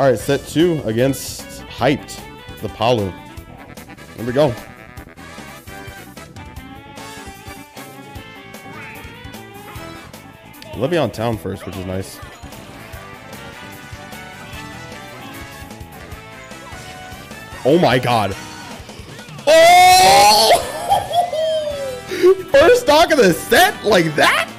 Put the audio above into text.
All right, set two against Hyped, the Palu. Here we go. Let me on Town first, which is nice. Oh my god. Oh! First stock of the set like that?